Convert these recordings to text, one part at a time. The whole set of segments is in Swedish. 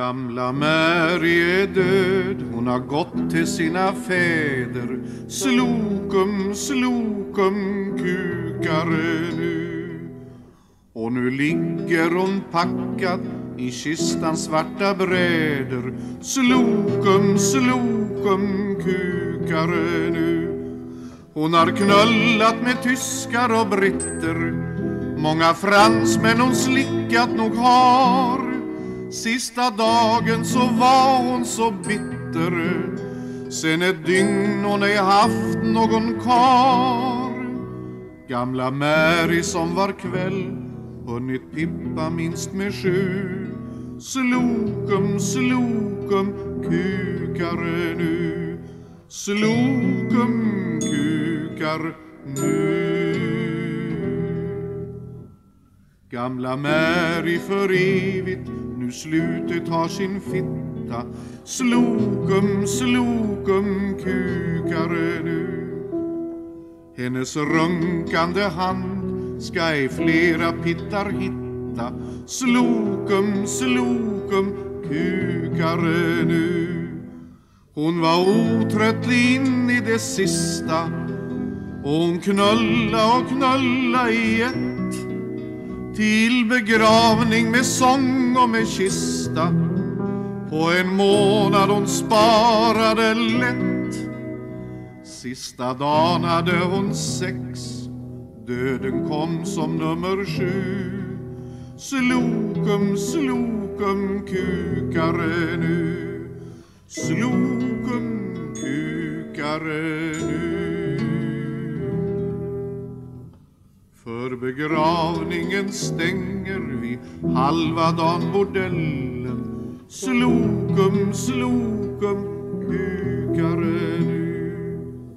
Gamla Mary är död, hon har gått till sina fäder. Slokum, slokum, kukare nu. Och nu ligger hon packad i kistans svarta bräder. Slokum, slokum, kukare nu. Hon har knullat med tyskar och britter. Många fransmän hon slickat nog har. Sista dagen så var hon så bitter. Sen ett dygn hon ej haft någon kar. Gamla Mary som var kväll hunnit pippa minst med sju. Slokum, slokum, kukare nu. Slokum, kukar nu. Gamla Mary för evigt nu slutet har sin fitta. Slokum, slokum, kukare nu Hennes runkande hand ska ej flera pittar hitta. Slokum, slokum, kukare nu Hon var otröttlig in i det sista. Och hon knulla och knulla i ett till begravning med sång och med kista. På en månad hon sparade lätt. Sista dagen hade hon sex. Döden kom som nummer sju. Slokum, slokum, kukare nu. Slokum, kukare nu. För begravningen stänger vi halva dagen bordellen. Slokum, slokum, kukare nu.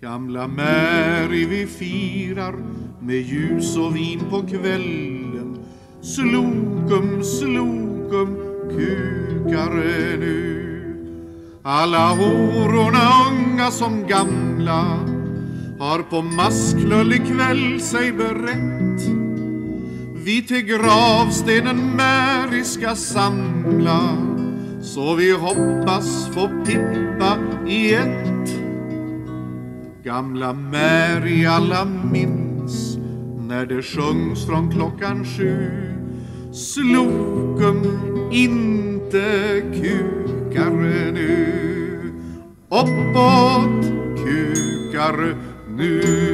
Gamla Mary vi firar med ljus och vin på kvällen. Slokum, slokum, kukare nu. Alla hororna unga som gamla har på masklullig kväll sig berett. Vi till gravstenen Mary ska samla så vi hoppas få pippa i ett. Gamla Mary alla minns när det sjungs från klockan sju. Slokum inte kukar nu. Uppåt kukar nu